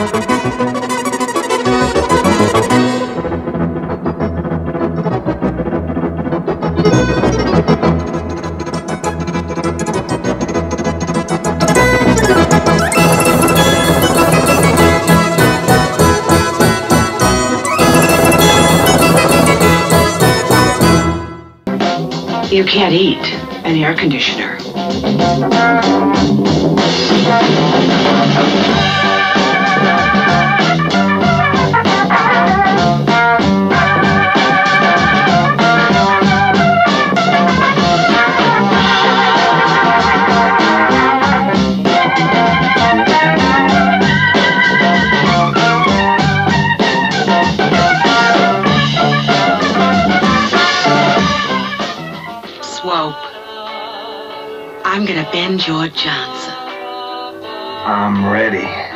You can't eat an air conditioner. I'm gonna bend your Johnson. I'm ready.